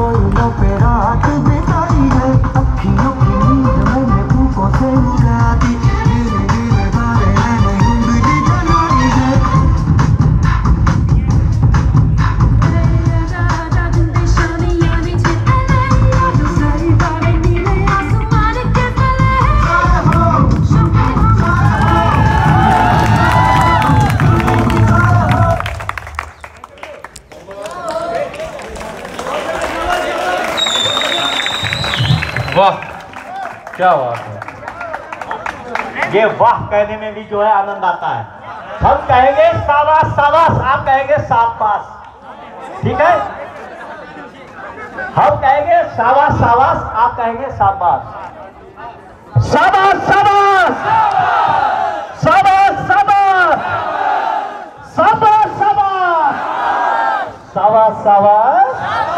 कोयलों पे रात बिताई है अखियों क्या बात है। ये वाह कहने में भी जो है आनंद आता है। हम कहेंगे साबास साबास आप कहेंगे शाबाश। ठीक है? हम कहेंगे शाबाश शाबाश। आप कहेंगे शाबाश। शाबाश शाबाश। शाबाश शाबाश। शाबाश शाबाश। शाबाश शाबाश।